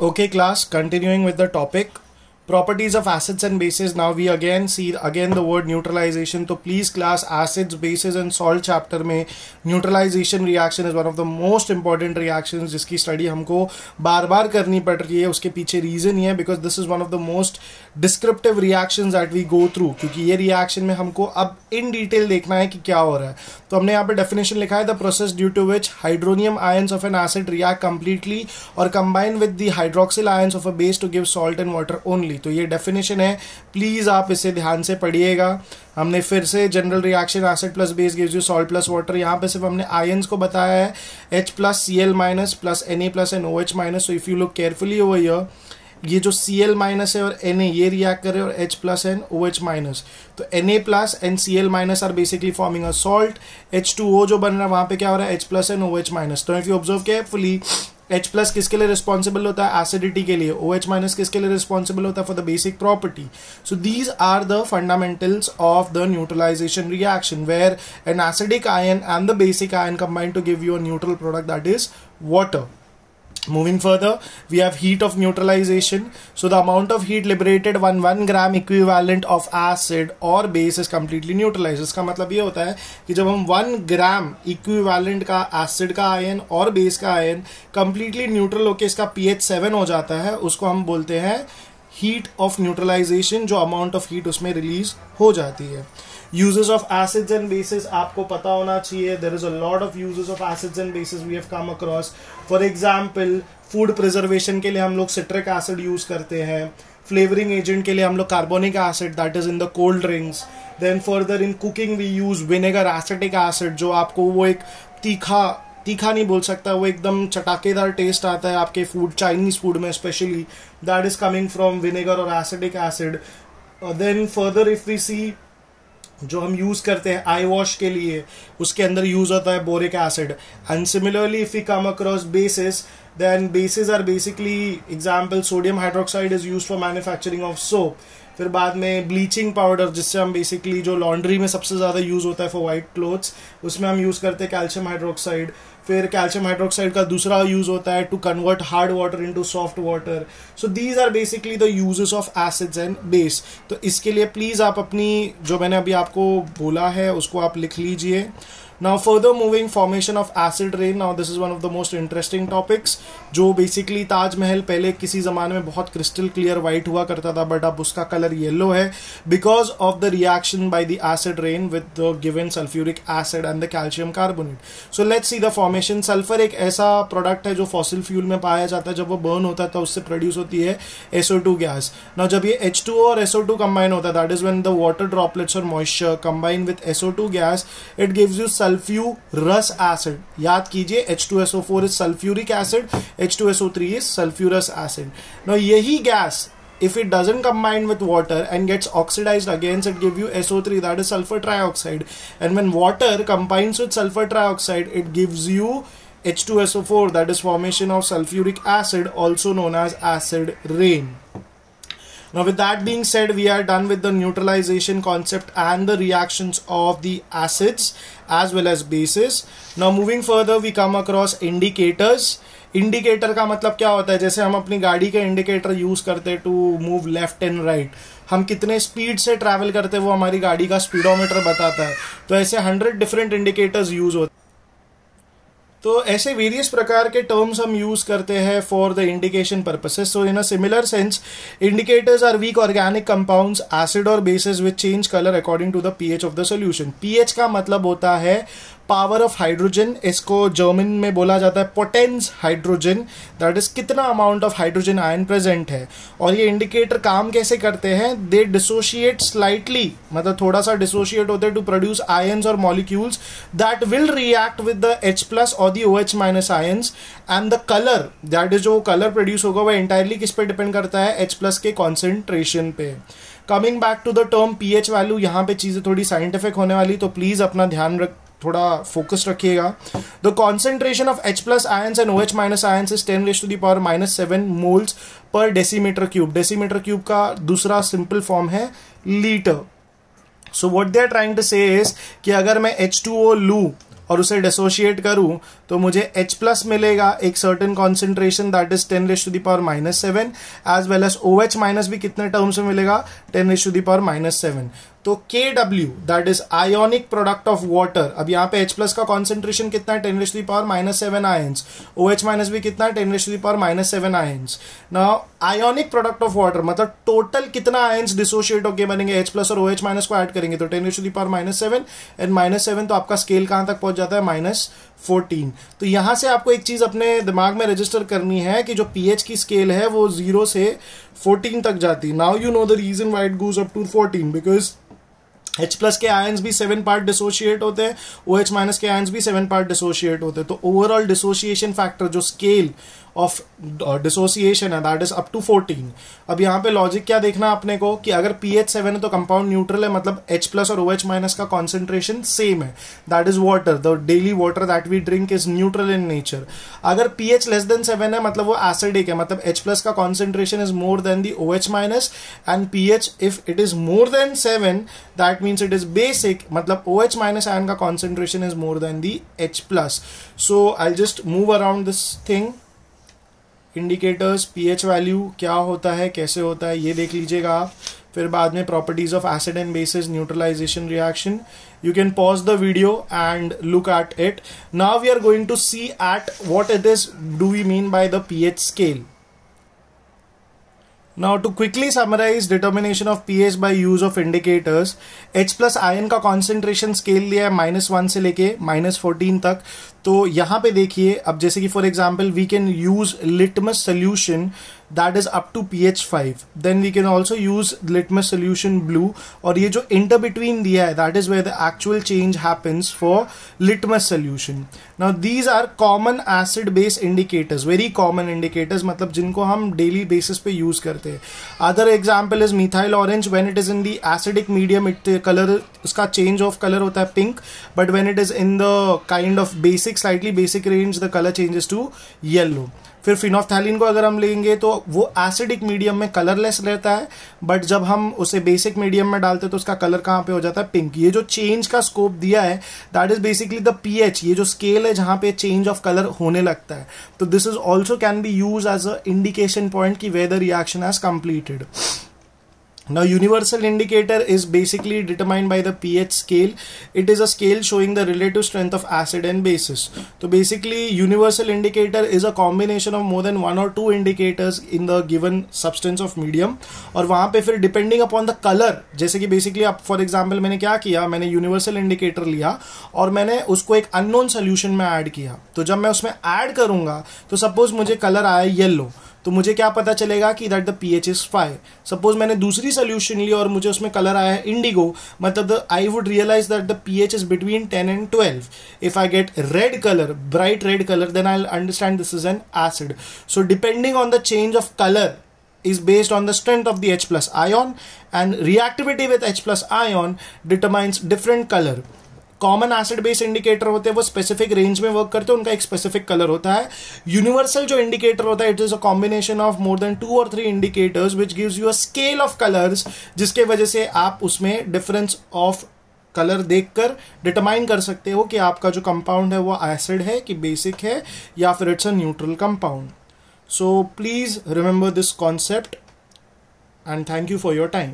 Okay class, continuing with the topic. Properties of acids and bases now we again see again the word neutralization so please class acids bases and salt chapter में neutralization reaction is one of the most important reactions जिसकी study हमको बार बार करनी पड़ रही है उसके पीछे reason ये है because this is one of the most descriptive reactions that we go through क्योंकि ये reaction में हमको अब in detail देखना है कि क्या हो रहा है तो हमने यहाँ पे definition लिखा है the process due to which hydronium ions of an acid react completely or combine with the hydroxyl ions of a base to give salt and water only तो ये डेफिनेशन है। प्लीज़ आप इसे ध्यान से पढ़िएगा। हमने फिर से general reaction acid plus base gives you salt plus water यहाँ पे सिर्फ़ हमने आयंस को बताया है। H plus C L minus plus N A plus N O H minus if you look carefully over here ये जो सी एल माइनस है और एन ए ये रिएक्ट करे और H plus N O H minus तो N A plus and C L minus are basically forming a salt H two O जो बन रहा है, वहाँ पे क्या हो रहा है? H plus N O H minus तो if you observe carefully H plus किसके लिए रिस्पॉन्सिबल होता है? एसिडिटी के लिए। ओ एच माइनस किसके लिए रिस्पॉन्सिबल होता है? For the basic property so these are the fundamentals of the neutralisation reaction where an acidic ion and the basic ion combine to give you a neutral product that is water Moving further, we have heat of neutralization. So the amount of heat liberated one one gram equivalent of acid or base is completely neutralized. इसका मतलब ये होता है कि जब हम one gram equivalent का acid का आयन और बेस का आयन कंप्लीटली न्यूट्रल होकर इसका पीएच सेवन हो जाता है उसको हम बोलते हैं हीट ऑफ़ न्यूट्रलाइजेशन जो अमाउंट ऑफ़ हीट उसमें रिलीज़ हो जाती है uses of acids and bases आपको पता होना चाहिए there is a lot of uses of acids and bases we have come across for example food preservation के लिए हम लोग सिट्रिक एसिड यूज़ करते हैं फ्लेवरिंग एजेंट के लिए हम लोग carbonic acid that is in the cold drinks then further in cooking we use vinegar acetic acid जो आपको वो एक तीखा तीखा नहीं बोल सकता, वो एकदम चटाकेदार टेस्ट आता है आपके फ़ूड चाइनीज़ फ़ूड में specially that is coming from vinegar और acidic acid then further if we see जो हम यूज़ करते हैं आई वॉश के लिए, उसके अंदर यूज़ होता है boric acid and similarly if you come across bases then bases are basically example sodium hydroxide is use for manufacturing of soap फिर बाद में ब्लीचिंग पाउडर जिससे हम बेसिकली जो लॉन्ड्री में सबसे ज़्यादा यूज़ होता है फॉर वाइट क्लोथ्स उसमें हम यूज़ करते हैं कैल्शियम हाइड्रोक्साइड फिर कैल्शियम हाइड्रोक्साइड का दूसरा यूज़ होता है to convert hard water into soft water so these are basically the uses of acids and base तो इसके लिए प्लीज़ आप अपनी, जो मैंने अभी आपको बोला है, उसको आप लिख लीजिए. Now, further moving, formation of acid rain. Now, this is one of the most interesting topics, जो बेसिकली ताजमहल पहले किसी ज़माने में बहुत क्रिस्टल क्लियर वाइट हुआ करता था बट अब उसका कलर येलो है because of the reaction by the acid rain with the given sulphuric acid and the calcium carbonate so let's see the formation sulphur एक ऐसा प्रोडक्ट है जो फॉसिल फ्यूल में पाया जाता है। जब वो बर्न होता है तो उससे प्रोड्यूस होती है SO2 गैस ना जब ये H2O और SO2 कंबाइन होता है that is when the water droplets और moisture combine with SO2 gas it gives you sulphurous acid. याद कीजिए H two S O four is sulphuric acid H two S O three is sulphurous acid. No यही gas if it doesn't combined with water and gets oxidise against it give you S O three that is sulphur trioxide and when water combines with sulphur tri oxide it gives you H two S O four that is formation of sulphuric acid also known as acid rain now with that being said we are done with the neutralization concept and the reactions of the acids as well as bases now moving further we come across indicators indicator का मतलब क्या होता है जैसे हम अपनी गाड़ी के इंडिकेटर यूज़ करते to move left and right हम कितने स्पीड से ट्रैवल करते हैं वो हमारी गाड़ी का स्पीडोमीटर बताता है तो ऐसे हंड्रेड डिफरेंट इंडिकेटर्स यूज़ होते तो ऐसे वेरियस प्रकार के टर्म्स हम यूज़ करते हैं for the indication purposes so in a similar sense indicators are weak organic compounds acid और bases which change colour according to the pH of the solution pH का मतलब होता है पावर ऑफ़ हाइड्रोजन इसको German में बोला जाता है पोटेंस हाइड्रोजन दैट इज़ कितना amount of hydrogen ion present है? और ये इंडिकेटर काम कैसे करते हैं? दे डिसोशिएट स्लाइटली मतलब थोड़ा सा डिसोशिएट होते हैं टू प्रोड्यूस आयन्स और molecules that will react with the H plus और the O H minus ions and the colour that is जो कलर प्रोड्यूस होगा, वह इंटायरली किस पे डिपेंड करता है? एच प्लस के कॉन्सेंट्रेशन पे. Coming back to the term P H value यहाँ पे चीज़ें थोड़ी साइंटिफिक होने वाली तो प्लीज़ अपना ध्यान रख थोड़ा फोकस रखिएगा। The concentration of H plus ions and O H minus ions is ten raise to the power minus seven moles per decimetre cube decimetre cube का दूसरा सिंपल फॉर्म है litre so what they are trying to say अगर मैं H two O लू और उसे dissociate करूँ तो मुझे H प्लस मिलेगा, एक certain concentration that is ten raise to the power minus seven as well as O H minus भी कितने टर्म्स में मिलेगा? Ten raise to the power minus seven तो K W that is ionic product of water अब यहाँ पे H plus का concentration कितना है? Ten raise power minus seven ions O H minus भी कितना है? Ten raise power minus seven ions ना आयोनिक प्रोडक्ट ऑफ़ वाटर मतलब टोटल कितना आयंस डिसोशिएट होकर बनेंगे? H प्लस और ओ एच माइनस को ऐड करेंगे तो ten raise power minus seven and minus seven तो आपका स्केल कहाँ तक पहुँच जाता है? माइनस फोर्टीन तो यहाँ से आपको एक चीज़ अपने दिमाग में रजिस्टर करनी है कि जो पीएच की स्केल है वो ज़ीरो से फोर्टीन तक जाती है। Now you know the reason why it goes up to fourteen because H plus के आयंस भी सेवन पार्ट डिसोशिएट होते हैं ओ एच माइनस के आयंस भी सेवन पार्ट डिसोशिएट होते हैं। तो ओवरऑल डिसोशिएशन फैक्टर जो स्केल ऑफ़ डिसोसिएशन है दैट इज़ अप टू 14 अब यहाँ पे लॉजिक क्या देखना अपने को कि अगर पी एच सेवन है तो कंपाउंड न्यूट्रल है मतलब एच प्लस और ओ एच माइनस का कॉन्सेंट्रेशन सेम है। That is water the daily water that we drink is neutral in nature अगर P H less than seven है मतलब वो एसिडिक है मतलब एच प्लस का concentration is more than the O H minus and P H if it is more than seven that means it is basic मतलब O H minus ion का concentration is more then the H plus so I just move around this thing indicators pH value क्या होता है, कैसे होता है, ये देख लीजिएगा आप। फिर बाद में properties of acid and bases neutralization reaction you can pause the video and look at it now we are going to see at what it is do we mean by the pH scale Now to quickly summarize determination of pH by use of indicators, H plus ion का concentration scale लिया है minus one से लेके minus fourteen तक। तो यहाँ पे देखिए अब जैसे कि for example we can use litmus solution that is up to P H five then we can also use litmus solution blue और ये जो इंटर बिटवीन दिया है that is where the actual change happens for litmus solution now these are common acid base indicators very common indicators मतलब जिनको हम daily basis पे use करते हैं। Other example is methyl orange when it is in the acidic medium it colour उसका change of colour होता है pink but when it is in the kind of basic slightly basic range the colour changes to yellow फिर phenolphthalein को अगर हम लेंगे तो वो एसिडिक मीडियम में कलरलेस रहता है बट जब हम उसे बेसिक मीडियम में डालते हैं तो उसका कलर कहाँ पे हो जाता है? पिंक ये जो चेंज का स्कोप दिया है that is basically the pH ये जो स्केल है जहाँ पे चेंज ऑफ़ कलर होने लगता है। तो this is also can be use as a indication point की whether reaction has completed Now universal indicator is basically determined by the pH scale. It is a scale showing the relative strength of acid and bases. So basically universal indicator is a combination of more than one or two indicators in the given substance of medium और वहाँ पे फिर depending upon the color जैसे कि basically आप for example मैंने क्या किया मैंने universal indicator लिया और मैंने उसको एक unknown solution में add किया तो जब मैं उसमें add करूँगा तो suppose मुझे color आया येलो तो मुझे क्या पता चलेगा कि that the P H is five suppose मैंने दूसरी सोल्यूशन ली और मुझे उसमें कलर आया है इंडिगो मतलब I would realize that the P H is between ten and twelve if I get red colour bright red colour then I understand this is an acid so depending on the change of colour is based on the strength of the H plus ion and reactivity with H plus ion determines different color. Common acid base indicator होते हैं, वो specific range में work करते हैं, उनका एक specific colour होता है। यूनिवर्सल जो इंडिकेटर होता है it is a combination of more than two और three indicators which gives you a scale of colours जिसके वजह से आप उसमें डिफरेंस ऑफ़ कलर देखकर डिटरमाइन कर सकते हो कि आपका जो कंपाउंड है, वो एसिड है कि बेसिक है, या फिर it's a neutral compound so please remember this concept and thank you for your time